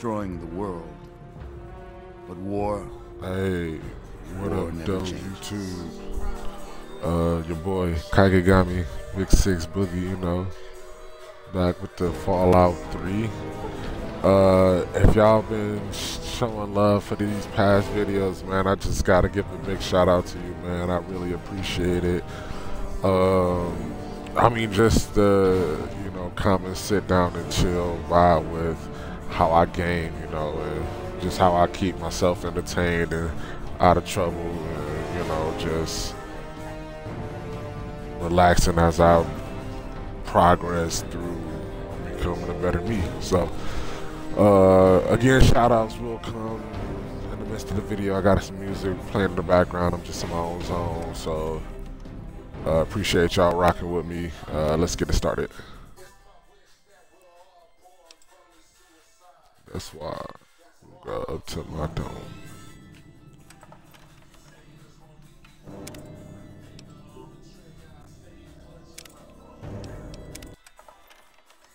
destroying the world. But war, Hey, what War up, though. YouTube? Uh, your boy Kagegami, Big Six Boogie, you know, back with the Fallout 3. Uh, if y'all been showing love for these past videos, man, I just gotta give a big shout out to you, man. I really appreciate it. Um, I mean, just the you know, come and sit down and chill, vibe with how I game, you know, and just how I keep myself entertained and out of trouble, and you know, just relaxing as I progress through becoming a better me. So, uh, again, shout outs will come in the midst of the video. I got some music playing in the background. I'm just in my own zone, so uh, appreciate y'all rocking with me. Uh, let's get it started. That's why I go up to my dome.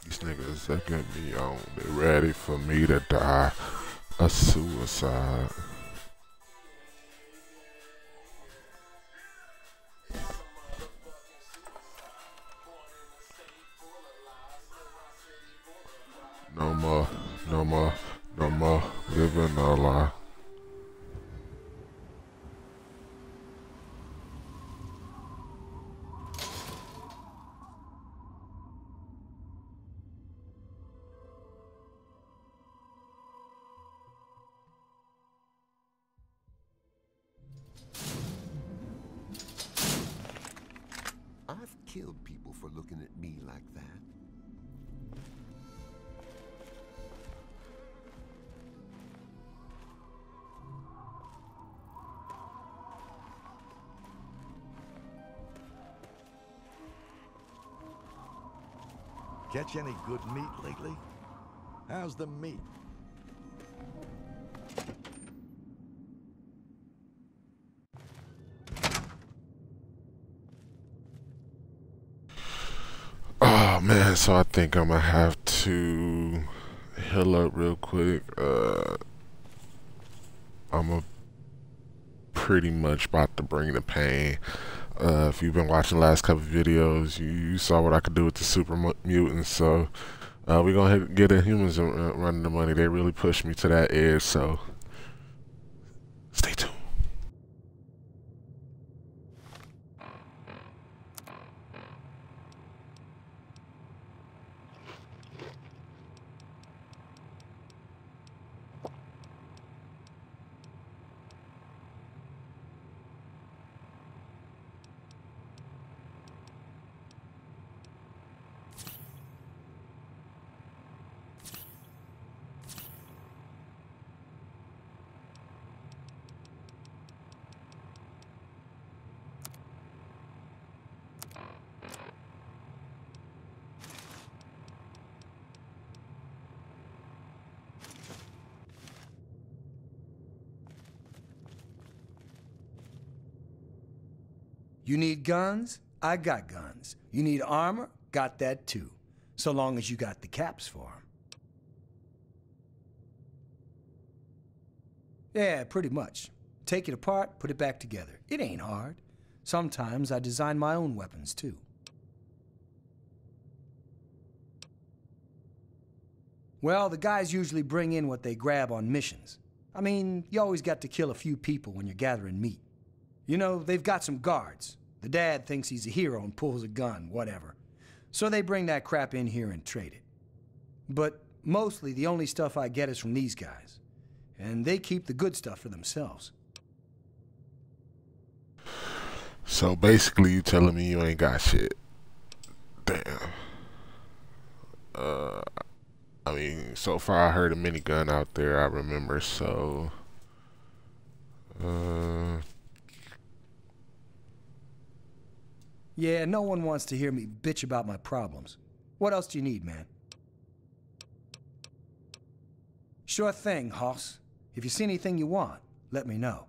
These niggas that get me on, they ready for me to die a suicide. No more, no more, no more living a lie. Good meat lately? How's the meat? Oh man, so I think I'm gonna have to heal up real quick. Uh, I'm a pretty much about to bring the pain. Uh, if you've been watching the last couple videos, you, you saw what I could do with the super mutants. So uh, we're gonna get the humans running the money. They really pushed me to that edge. So stay tuned. You need guns? I got guns. You need armor? Got that too. So long as you got the caps for 'em. Yeah, pretty much. Take it apart, put it back together. It ain't hard. Sometimes I design my own weapons too. Well, the guys usually bring in what they grab on missions. I mean, you always got to kill a few people when you're gathering meat. You know, they've got some guards. The dad thinks he's a hero and pulls a gun, whatever. So they bring that crap in here and trade it. But mostly the only stuff I get is from these guys. And they keep the good stuff for themselves. So basically, you telling me you ain't got shit? Damn. Uh, I mean, so far I heard a minigun out there. I remember. So, uh, Yeah, no one wants to hear me bitch about my problems. What else do you need, man? Sure thing, Hoss. If you see anything you want, let me know.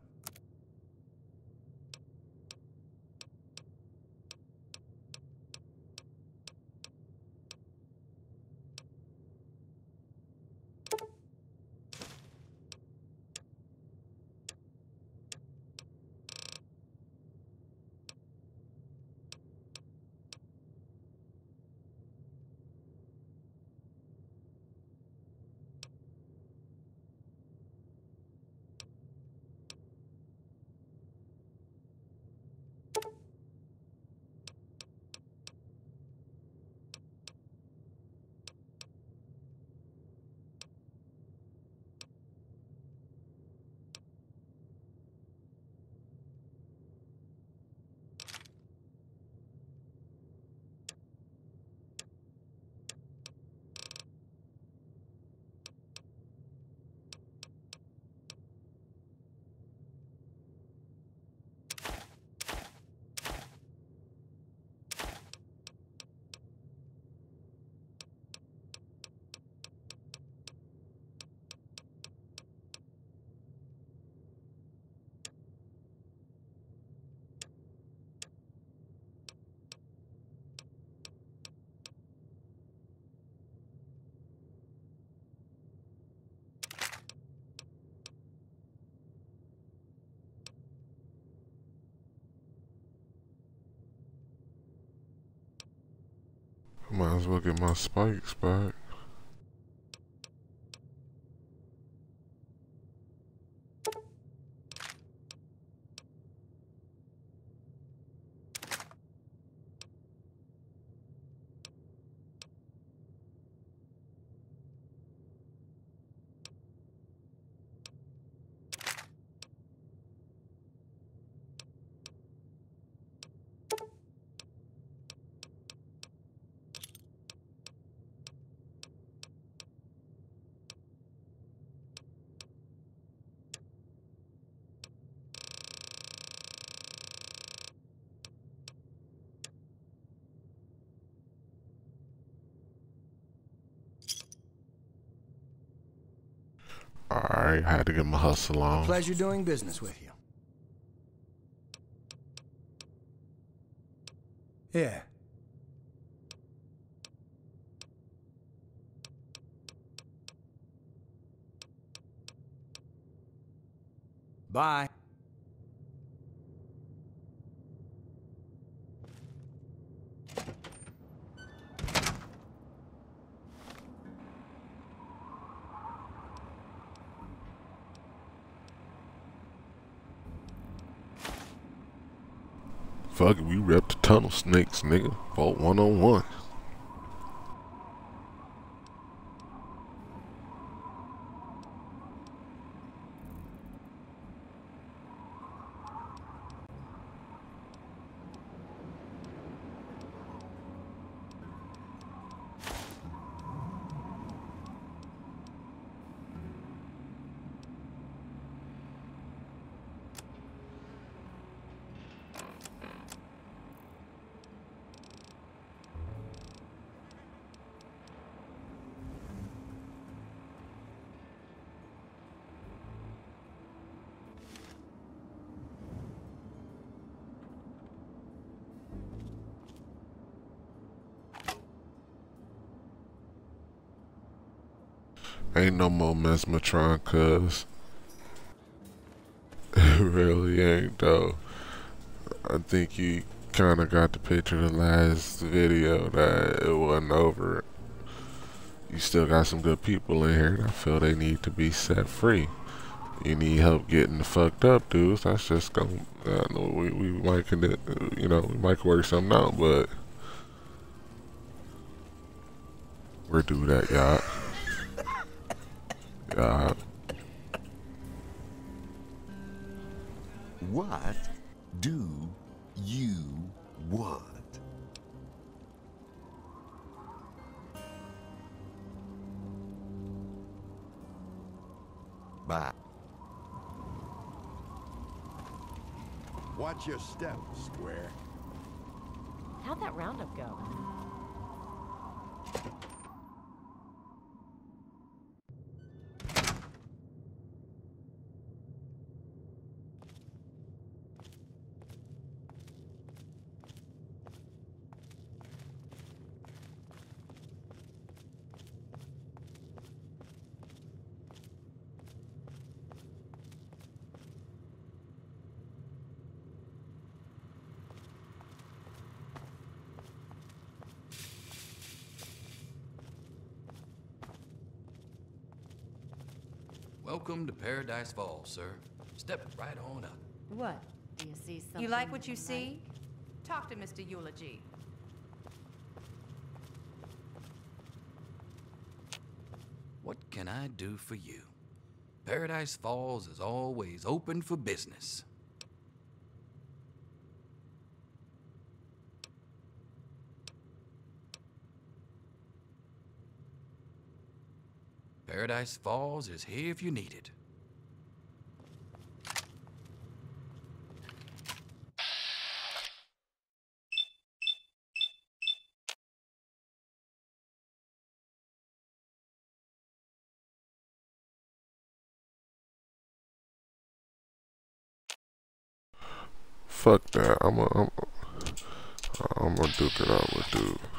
Might as well get my spikes back. Alright, I had to get my hustle on. Pleasure doing business with you. Yeah. Fuck it, we repped the tunnel snakes, nigga. Fought one on one. Ain't no more Mesmetron, cuz. It really ain't, though. I think you kind of got the picture of the last video that it wasn't over. You still got some good people in here that feel they need to be set free. You need help getting fucked up, dudes. That's just gonna, uh, we, we might, you know, we might work something out, but we're do that, y'all. Uh, What do you want? Bye. Watch your step, Square. How'd that roundup go? Welcome to Paradise Falls, sir. Step right on up. What? Do you see something? You like what you like? see? Talk to Mr. Eulogy. What can I do for you? Paradise Falls is always open for business. Paradise Falls is here if you need it. fuck that. I'm a, I'm a, I'm gonna duke it out with dude.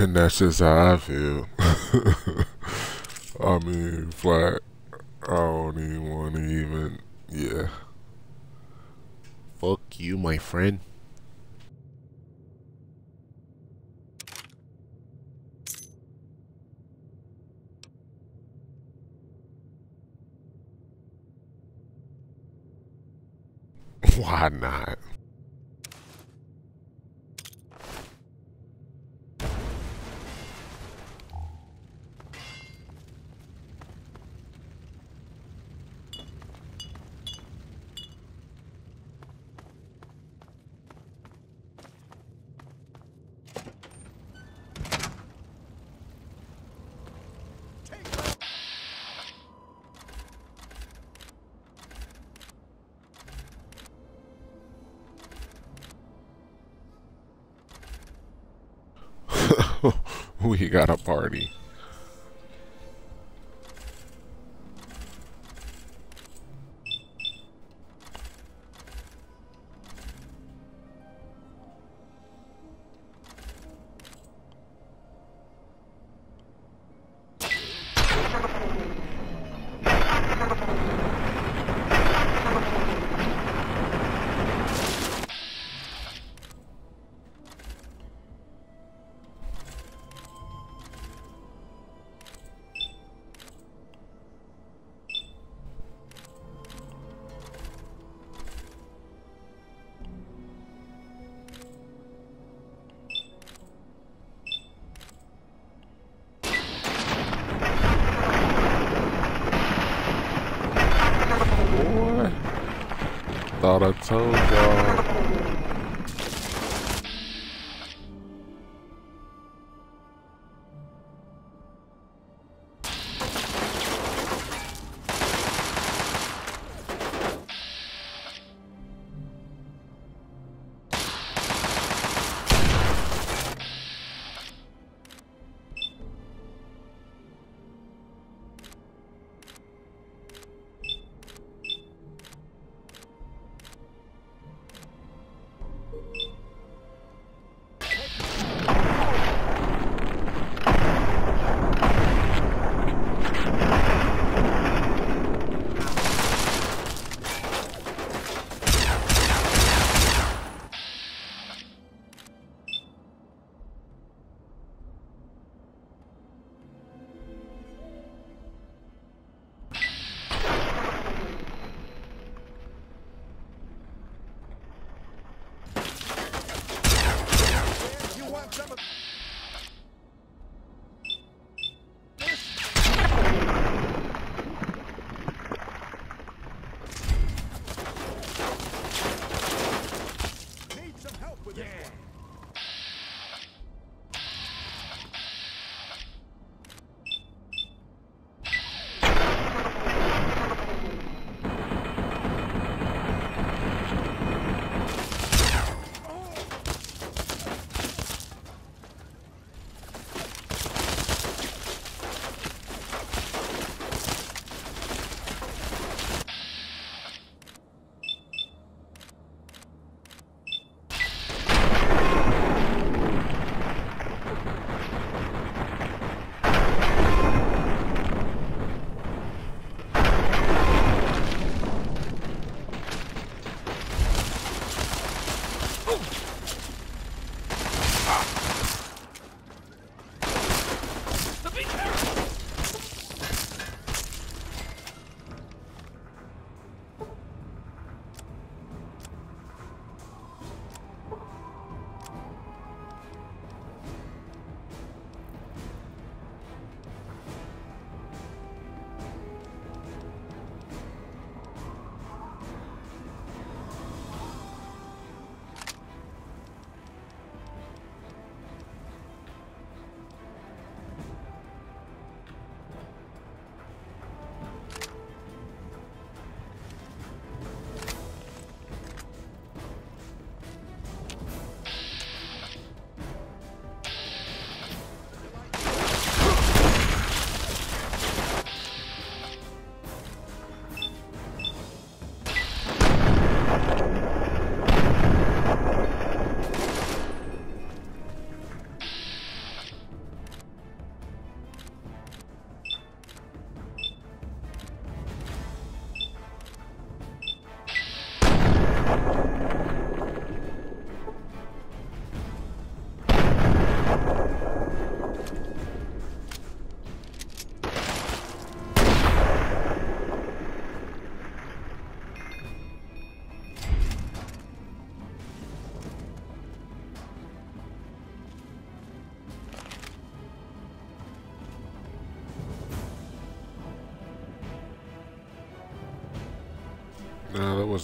And that's just how I feel. I mean, flat. I don't even want to even. Yeah. Fuck you, my friend. Why not? we got a party.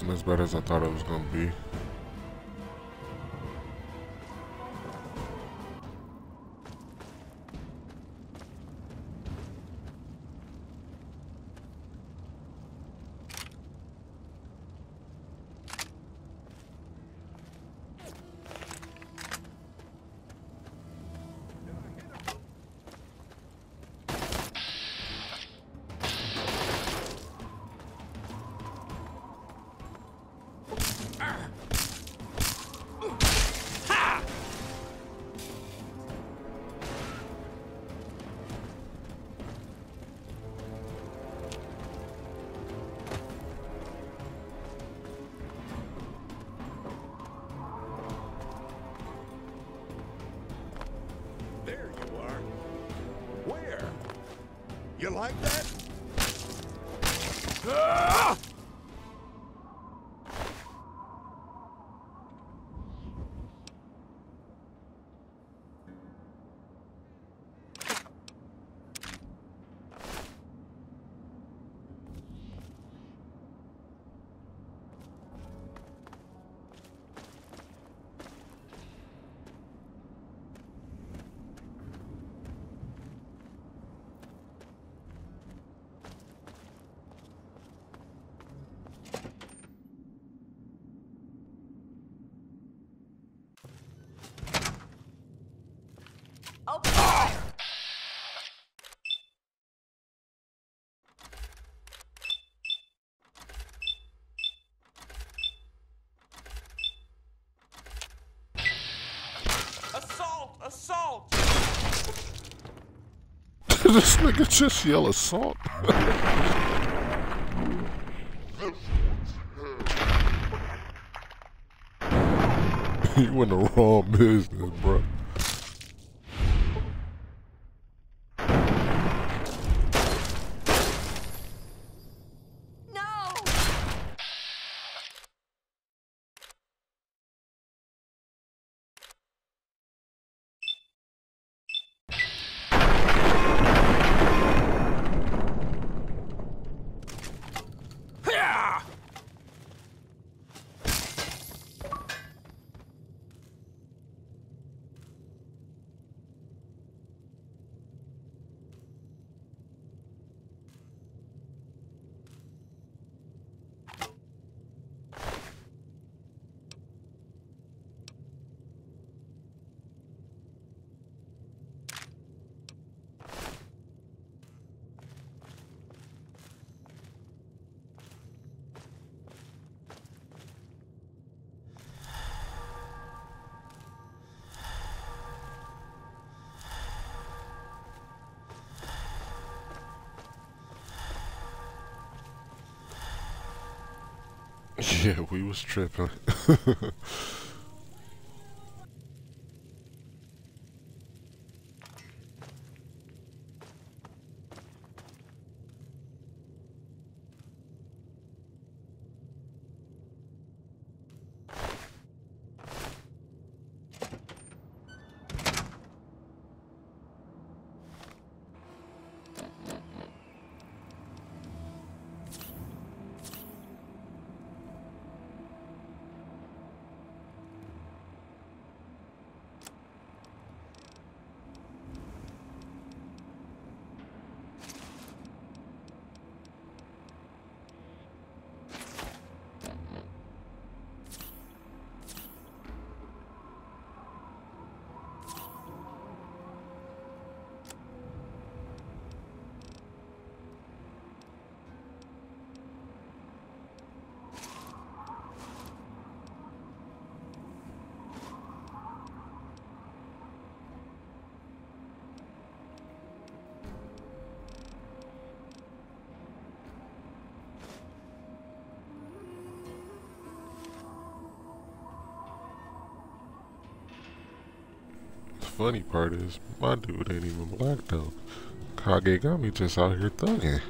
Wasn't as bad as I thought it was gonna be. Like that? Ah! Open fire! Assault! Assault! this nigga just yell assault. you in the wrong business, bro. We was tripping. funny part is, my dude ain't even black though. Kage got me just out here thugging.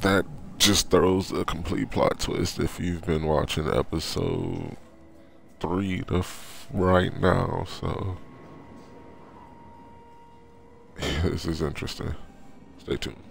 That just throws a complete plot twist if you've been watching episode three to f- right now, so. this is interesting. Stay tuned.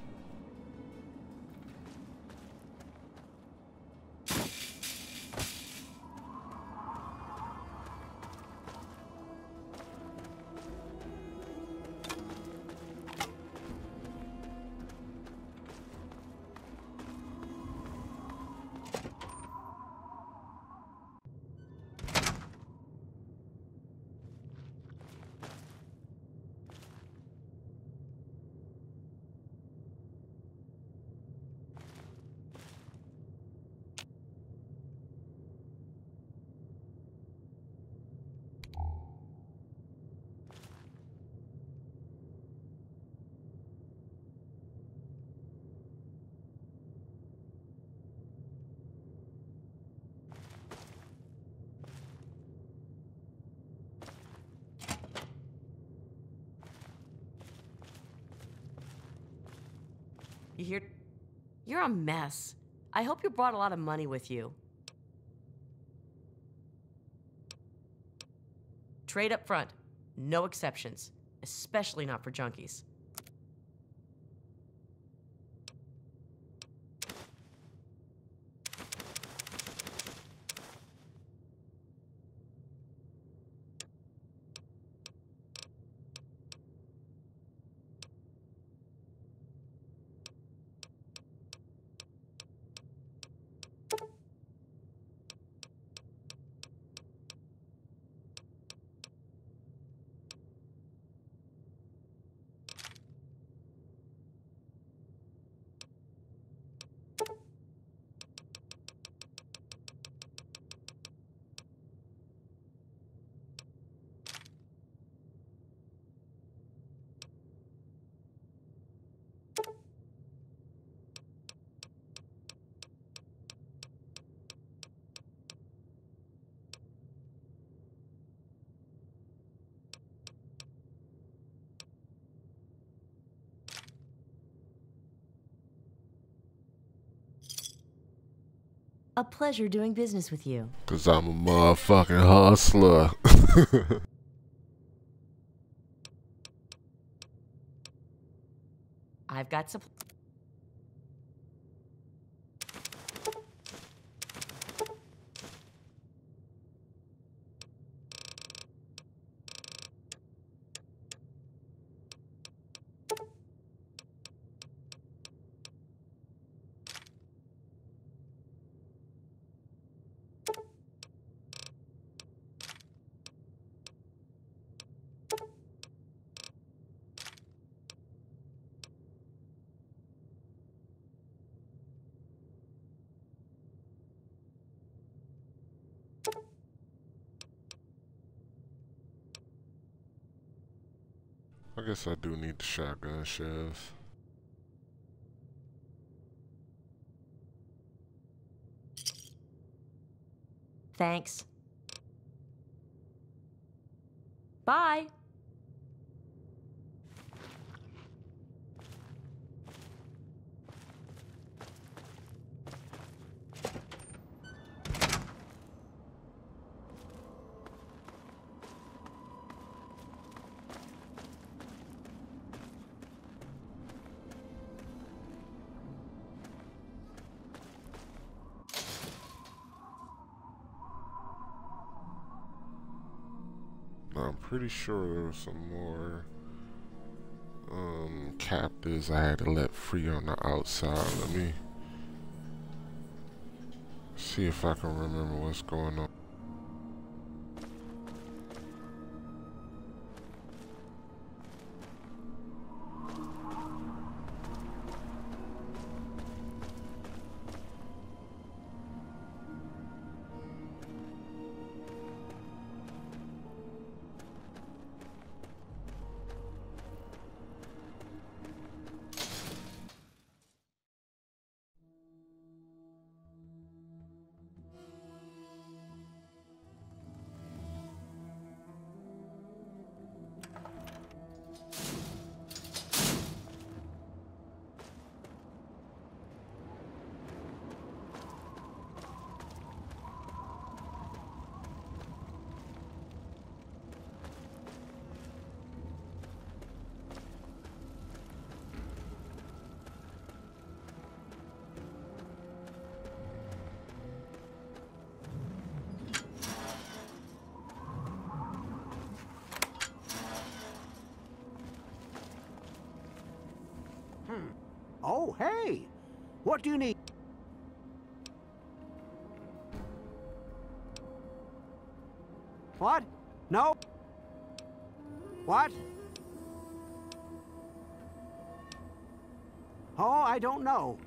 You hear? You're a mess. I hope you brought a lot of money with you. Trade up front. No exceptions. Especially not for junkies. A pleasure doing business with you. Cause I'm a motherfucking hustler. I've got some. Guess I do need the shotgun shells. Thanks. I'm pretty sure there was some more um, captives I had to let free on the outside. Let me see if I can remember what's going on. Hey! What do you need? What? No? What? Oh, I don't know.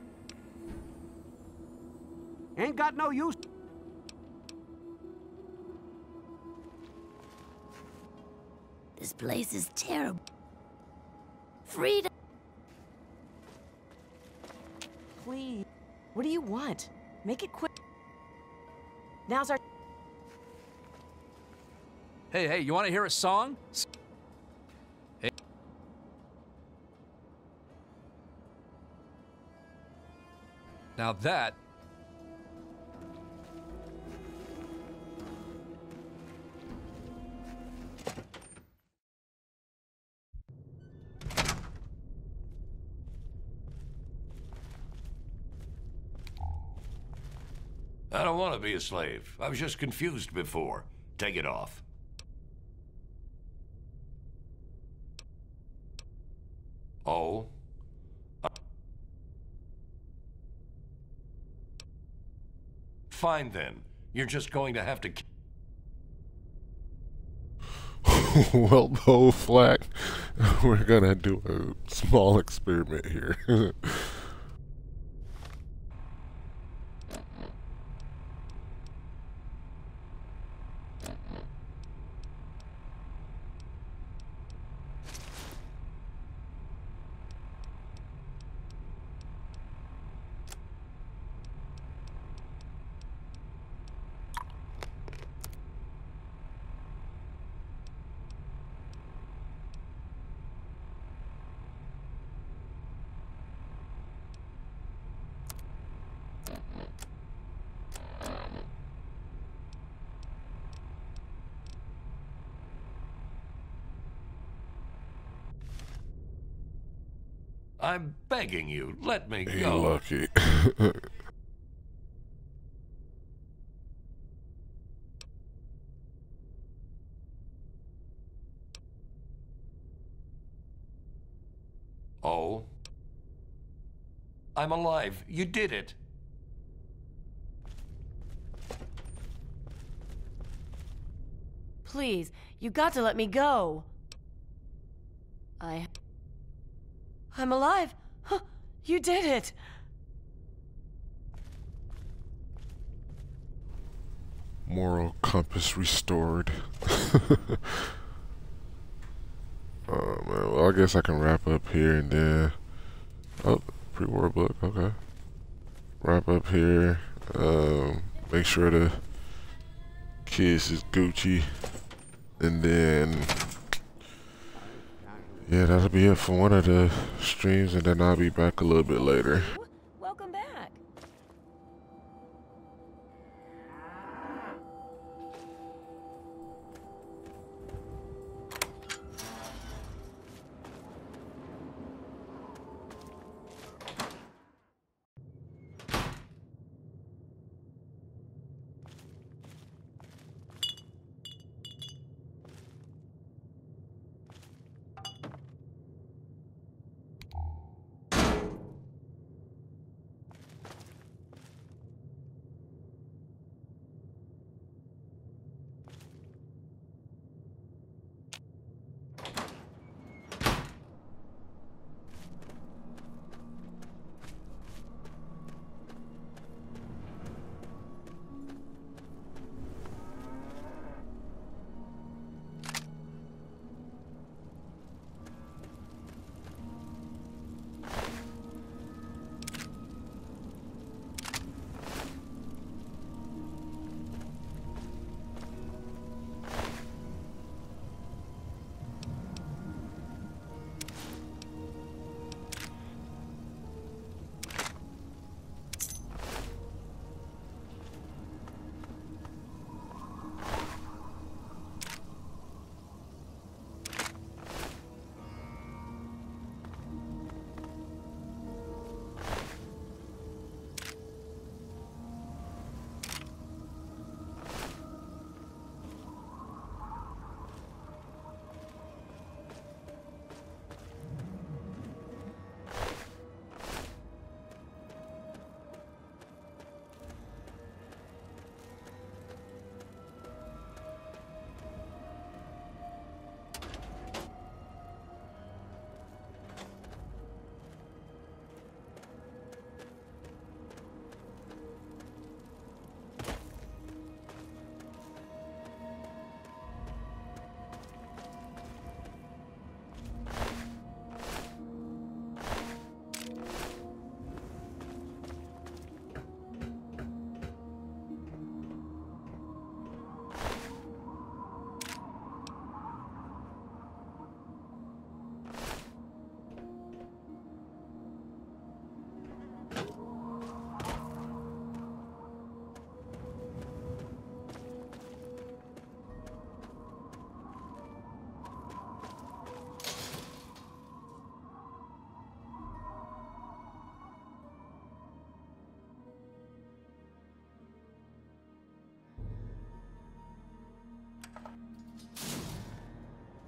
Ain't got no use. This place is terrible. Freedom. Please. What do you want? Make it quick. Now's our. Hey, hey, you want to hear a song? Hey. Now that To be a slave. I was just confused before. Take it off. Oh? Fine then. You're just going to have to. well, Bo Flak, we're gonna do a small experiment here. I'm begging you, let me He go. lucky. Oh? I'm alive. You did it. Please, you got to let me go. I. I'm alive. You did it. Moral compass restored. oh man, well I guess I can wrap up here and then. Oh, pre-war book. Okay. Wrap up here. Um, make sure the kiss is Gucci, and then yeah, that'll be it for one of the streams, and then I'll be back a little bit later.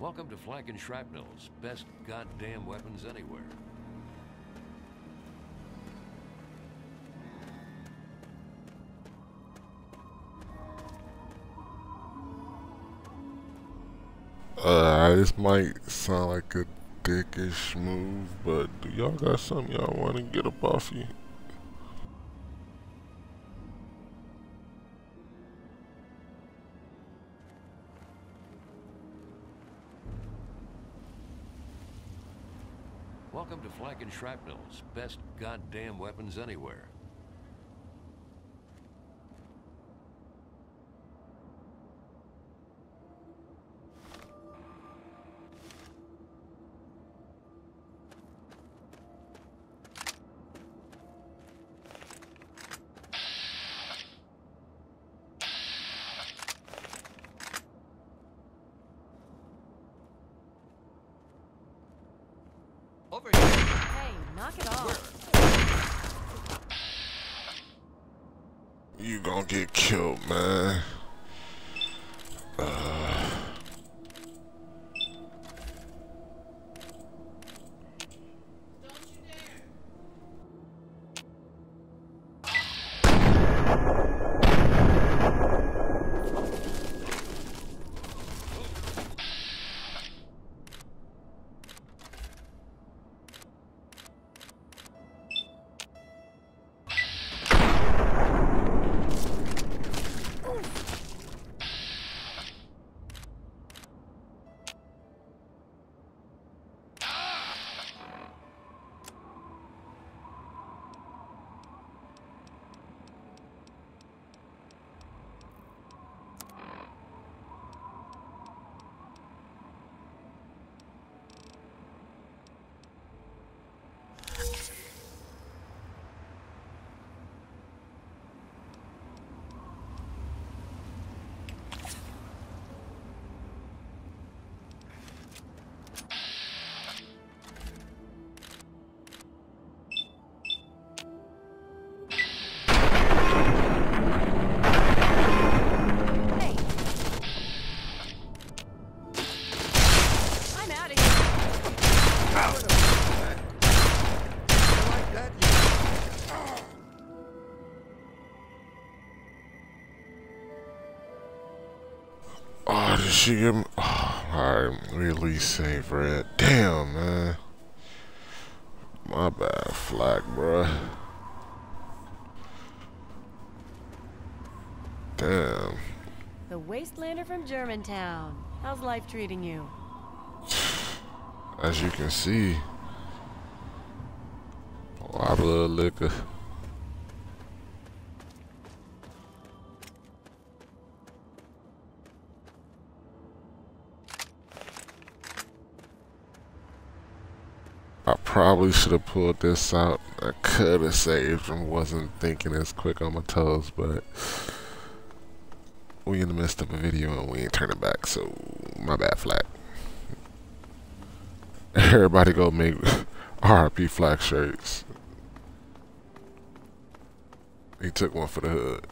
Welcome to Flak and Shrapnel's best goddamn weapons anywhere. Uh, this might sound like a dickish move, but do y'all got something y'all want to get up off you? Flak and Shrapnel's best goddamn weapons anywhere. Over here. Hey, knock it off. You gonna get killed, man. She give me? Oh, Alright, release save red. Damn, man. My bad, Flak, bruh. Damn. The Wastelander from Germantown. How's life treating you? As you can see, a lot of liquor. I probably should have pulled this out. I could have saved and wasn't thinking as quick on my toes, but we in the midst of a video and we ain't turning back, so my bad, Flak. Everybody go make RP Flak shirts. He took one for the hood.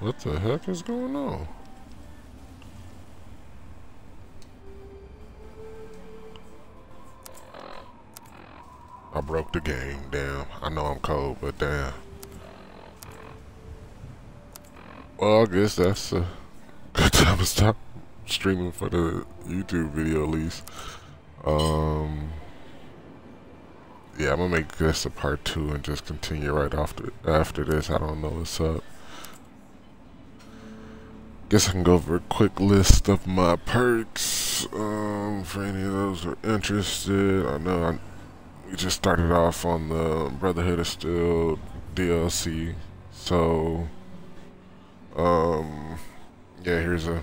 What the heck is going on? I broke the game, damn. I know I'm cold, but damn. Well, I guess that's a good time to stop streaming for the YouTube video at least. Um, yeah, I'm gonna make this a part two and just continue right after after this. I don't know what's up. Guess I can go over a quick list of my perks um, for any of those who are interested. I know I, we just started off on the Brotherhood of Steel DLC, so um, yeah, here's a.